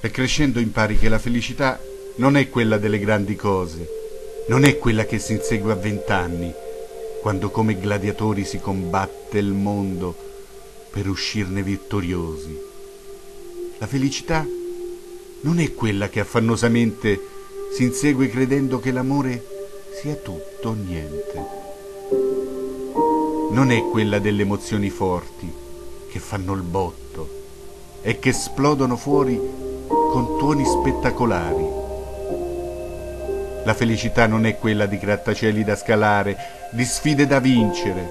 E crescendo impari che la felicità non è quella delle grandi cose, non è quella che si insegue a vent'anni, quando come gladiatori si combatte il mondo per uscirne vittoriosi. La felicità non è quella che affannosamente si insegue credendo che l'amore sia tutto o niente. Non è quella delle emozioni forti che fanno il botto e che esplodono fuori con tuoni spettacolari. La felicità non è quella di grattacieli da scalare, di sfide da vincere,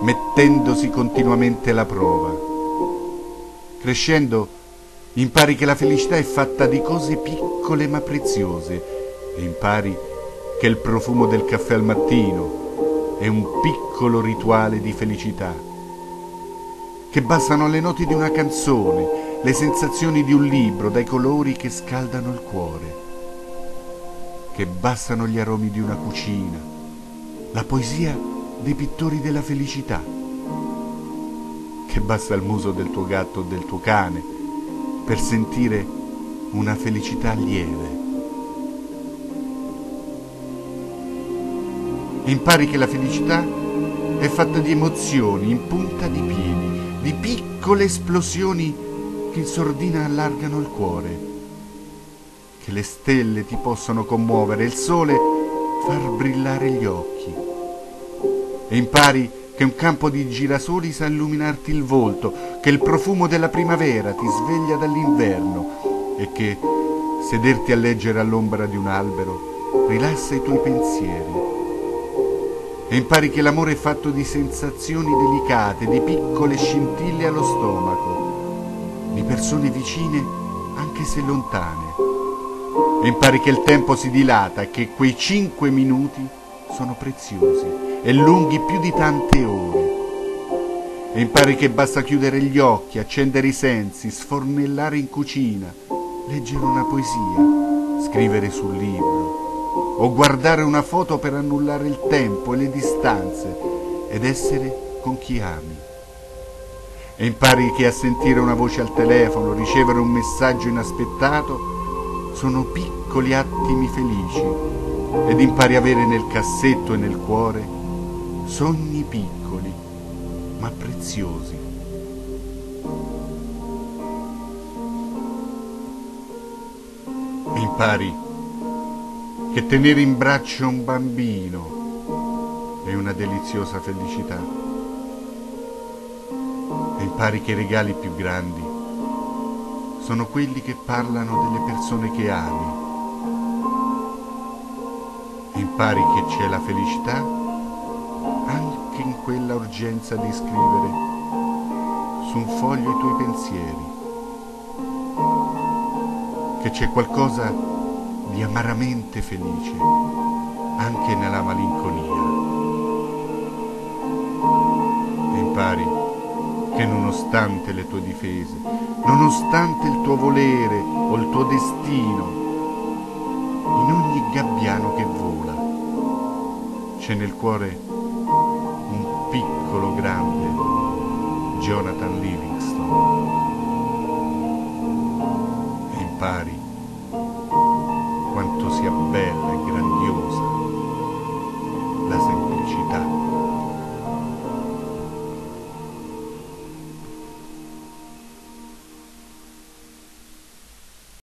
mettendosi continuamente alla prova. Crescendo impari che la felicità è fatta di cose piccole ma preziose e impari che il profumo del caffè al mattino è un piccolo rituale di felicità, che bastano le note di una canzone, le sensazioni di un libro dai colori che scaldano il cuore, che bastano gli aromi di una cucina, la poesia dei pittori della felicità, che basta il muso del tuo gatto o del tuo cane per sentire una felicità lieve. Impari che la felicità è fatta di emozioni in punta di piedi, di piccole esplosioni che in sordina allargano il cuore, che le stelle ti possono commuovere, il sole far brillare gli occhi. E impari che un campo di girasoli sa illuminarti il volto, che il profumo della primavera ti sveglia dall'inverno e che sederti a leggere all'ombra di un albero rilassa i tuoi pensieri. E impari che l'amore è fatto di sensazioni delicate, di piccole scintille allo stomaco, persone vicine anche se lontane. E impari che il tempo si dilata e che quei cinque minuti sono preziosi e lunghi più di tante ore. E impari che basta chiudere gli occhi, accendere i sensi, sfornellare in cucina, leggere una poesia, scrivere sul libro o guardare una foto per annullare il tempo e le distanze ed essere con chi ami e impari che a sentire una voce al telefono, ricevere un messaggio inaspettato, sono piccoli attimi felici ed impari a avere nel cassetto e nel cuore sogni piccoli ma preziosi. E impari che tenere in braccio un bambino è una deliziosa felicità e impari che i regali più grandi sono quelli che parlano delle persone che ami. E impari che c'è la felicità anche in quella urgenza di scrivere su un foglio i tuoi pensieri. Che c'è qualcosa di amaramente felice anche nella malinconia. nonostante le tue difese, nonostante il tuo volere o il tuo destino, in ogni gabbiano che vola c'è nel cuore un piccolo grande Jonathan Livingston. E impari quanto sia bella e grandiosa la semplicità.